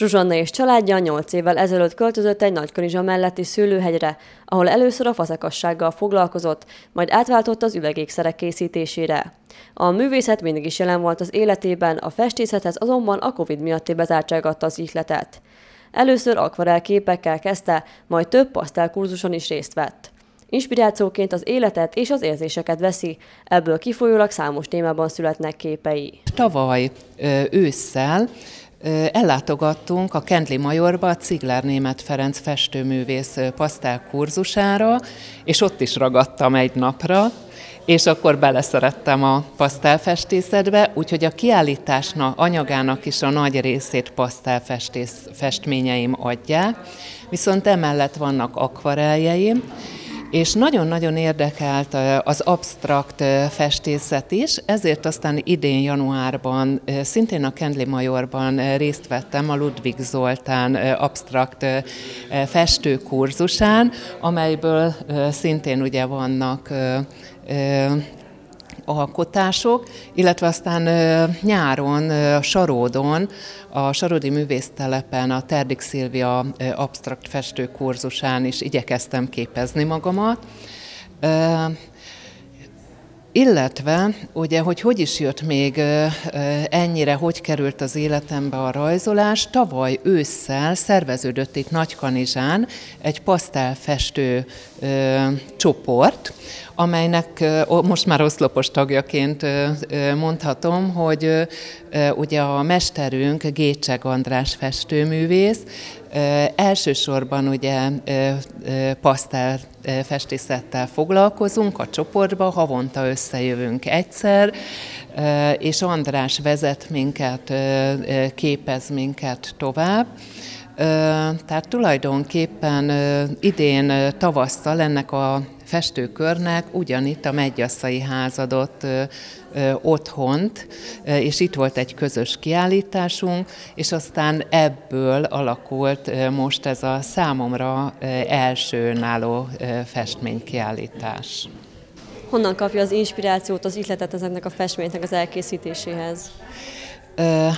Zsuzsanna és családja 8 évvel ezelőtt költözött egy Nagykanizsa melletti szőlőhegyre, ahol először a fazekassággal foglalkozott, majd átváltott az üvegékszerek készítésére. A művészet mindig is jelen volt az életében, a festészethez azonban a Covid miatti bezártság adta az ihletet. Először akvarel képekkel kezdte, majd több pasztelkurzuson is részt vett. Inspirációként az életet és az érzéseket veszi, ebből kifolyólag számos témában születnek képei. Tavaly ősszel ellátogattunk a Kendli Majorba a Ciglár Német Ferenc festőművész pasztel kurzusára, és ott is ragadtam egy napra, és akkor beleszerettem a pasztelfestészetbe, úgyhogy a kiállításnak, anyagának is a nagy részét pasztelfestményeim adják, viszont emellett vannak akvareljeim, és nagyon-nagyon érdekelt az absztrakt festészet is, ezért aztán idén januárban szintén a Kendli Majorban részt vettem a Ludwig Zoltán absztrakt festőkurzusán, amelyből szintén ugye vannak alkotások, illetve aztán nyáron Saródon, a Sarodi Művésztelepen, a Terdik Szilvia absztrakt festőkurzusán is igyekeztem képezni magamat. Illetve, ugye, hogy hogy is jött még ennyire, hogy került az életembe a rajzolás, tavaly ősszel szerveződött itt Nagykanizsán egy pasztelfestő csoport, amelynek most már oszlopos tagjaként mondhatom, hogy ugye a mesterünk Gécseg András festőművész, elsősorban ugye pasztel festészettel foglalkozunk a csoportba, havonta összejövünk egyszer, és András vezet minket, képez minket tovább. Tehát tulajdonképpen idén tavasszal ennek a festőkörnek ugyanitt a Megyasszai házadott otthont, és itt volt egy közös kiállításunk, és aztán ebből alakult most ez a számomra első náló festménykiállítás. Honnan kapja az inspirációt, az ihletet ezeknek a festményeknek az elkészítéséhez?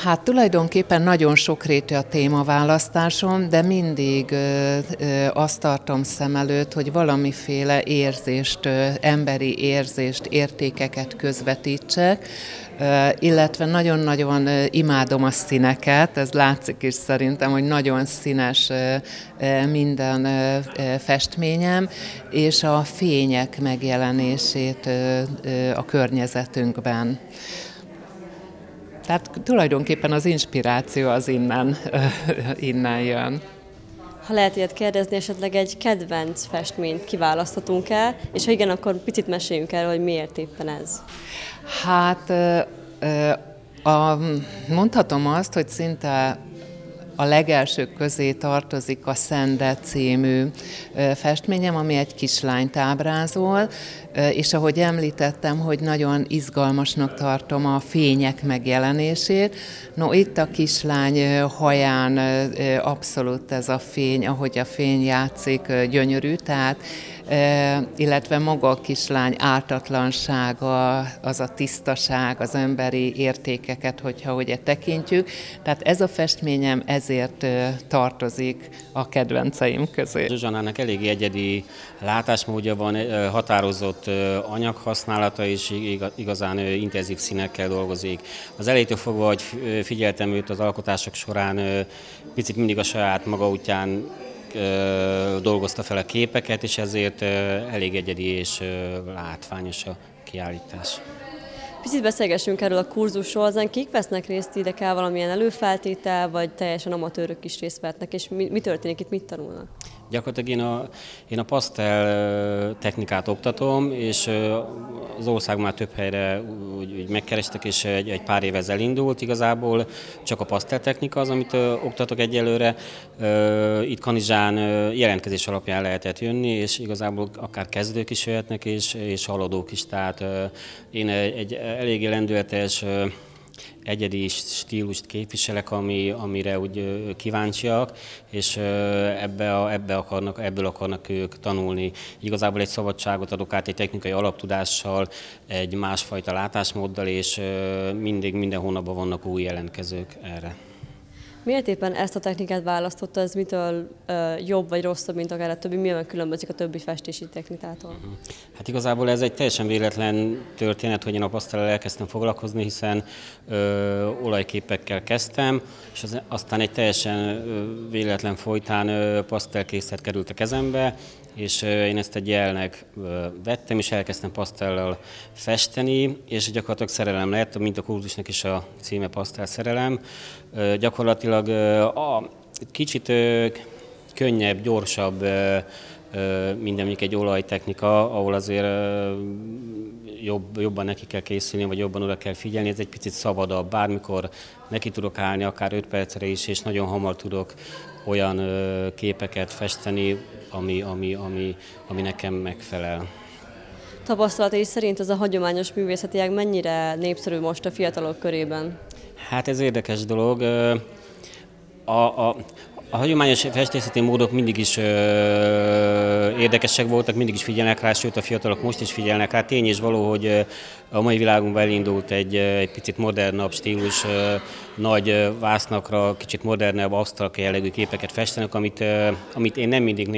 Hát tulajdonképpen nagyon sokrétű a témaválasztásom, de mindig azt tartom szem előtt, hogy valamiféle érzést, emberi érzést, értékeket közvetítsek, illetve nagyon-nagyon imádom a színeket, ez látszik is szerintem, hogy nagyon színes minden festményem, és a fények megjelenését a környezetünkben. Tehát tulajdonképpen az inspiráció az innen, innen jön. Ha lehet ilyet kérdezni, esetleg egy kedvenc festményt kiválaszthatunk el, és ha igen, akkor picit meséljünk el, hogy miért éppen ez. Hát a, mondhatom azt, hogy szinte a legelsők közé tartozik a Szende című festményem, ami egy kislányt ábrázol, és ahogy említettem, hogy nagyon izgalmasnak tartom a fények megjelenését. No, itt a kislány haján abszolút ez a fény, ahogy a fény játszik, gyönyörű, tehát illetve maga a kislány ártatlansága, az a tisztaság, az emberi értékeket, hogyha ugye tekintjük. Tehát ez a festményem ezért tartozik a kedvenceim közé. Zsuzsanának elég egyedi látásmódja van, határozott anyaghasználata és igazán intenzív színekkel dolgozik. Az elejétől fogva, hogy figyeltem őt az alkotások során, picit mindig a saját maga útján dolgozta fel a képeket, és ezért elég egyedi és látványos a kiállítás. Picit beszélgessünk erről a kurzusról, azon kik vesznek részt, ide kell valamilyen előfeltétel, vagy teljesen amatőrök is részt vehetnek, és mi, mi történik itt, mit tanulnak? Gyakorlatilag én a, én a pasztel technikát oktatom, és az ország már több helyre úgy, úgy megkerestek, és egy, egy pár év ezzel indult igazából. Csak a pasztel technika az, amit oktatok egyelőre. Itt Kanizsán jelentkezés alapján lehetett jönni, és igazából akár kezdők is jöhetnek, és, és haladók is. Tehát én egy, egy elég lendületes egyedi stílust képviselek, ami, amire úgy kíváncsiak, és ebbe, a, ebbe akarnak, ebből akarnak ők tanulni. Igazából egy szabadságot adok át egy technikai alaptudással, egy másfajta látásmóddal, és mindig minden hónapban vannak új jelentkezők erre. Miért éppen ezt a technikát választotta, ez mitől ö, jobb vagy rosszabb, mint akár a többi, milyen különbözik a többi festési technikától? Hát igazából ez egy teljesen véletlen történet, hogy én a pasztellel elkezdtem foglalkozni, hiszen ö, olajképekkel kezdtem, és az, aztán egy teljesen ö, véletlen folytán ö, került a kezembe, és én ezt egy jelnek vettem, és elkezdtem pasztellal festeni, és gyakorlatilag szerelem lett, mint a kurzusnak is a címe pasztel szerelem. Gyakorlatilag a kicsit könnyebb, gyorsabb, minden mondjuk egy olajtechnika, ahol azért jobb, jobban neki kell készülni, vagy jobban oda kell figyelni. Ez egy picit szabadabb, bármikor neki tudok állni, akár 5 percre is, és nagyon hamar tudok olyan képeket festeni, ami, ami, ami, ami nekem megfelel. Tapasztalatai szerint ez a hagyományos művészeti ág mennyire népszerű most a fiatalok körében? Hát ez érdekes dolog. A, a, a hagyományos festészeti módok mindig is ö, érdekesek voltak, mindig is figyelnek rá, sőt a fiatalok most is figyelnek rá. Tény és való, hogy a mai világunkban elindult egy, egy picit modernabb stílus, ö, nagy vásznakra, kicsit modernebb, asztalk jellegű képeket festenek, amit, ö, amit én nem mindig,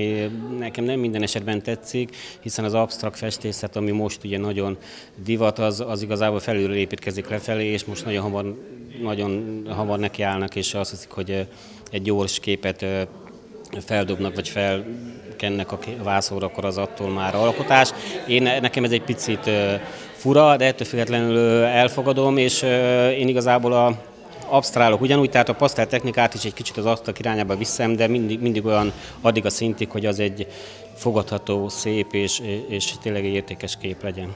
nekem nem minden esetben tetszik, hiszen az absztrakt festészet, ami most ugye nagyon divat, az, az igazából felülről építkezik lefelé, és most nagyon hamar, nagyon hamar nekiállnak, és azt hiszik, hogy egy gyors képet feldobnak, vagy felkennek a vászóra, akkor az attól már alkotás. Én, nekem ez egy picit fura, de ettől függetlenül elfogadom, és én igazából a absztrálok ugyanúgy, tehát a pasztel technikát is egy kicsit az asztal irányába viszem, de mindig, mindig olyan addig a szintig, hogy az egy fogadható, szép és, és tényleg egy értékes kép legyen.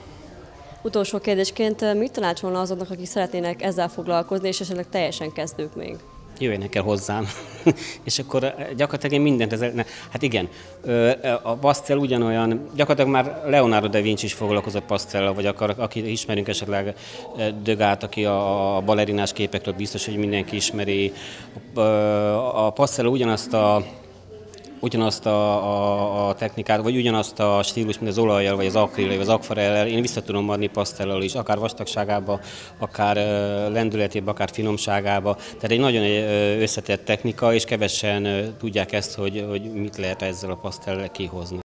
Utolsó kérdésként mit tanácsolna azoknak, akik szeretnének ezzel foglalkozni, és esetleg teljesen kezdők még? jöjjenek el hozzám. és akkor eh, gyakorlatilag én mindent, ez, hát igen, a pasztel ugyanolyan, gyakorlatilag már Leonardo da Vinci is foglalkozott pasztellal, vagy akar, aki ismerünk esetleg Dögát, aki a balerinás képekről biztos, hogy mindenki ismeri. A pasztel ugyanazt a ugyanazt a, a, a technikát, vagy ugyanazt a stílus, mint az olajjal, vagy az akril, vagy az akvarellel, én vissza tudom adni pasztellal is, akár vastagságába, akár lendületébe, akár finomságába. Tehát egy nagyon összetett technika, és kevesen tudják ezt, hogy, hogy mit lehet ezzel a pasztellel kihozni.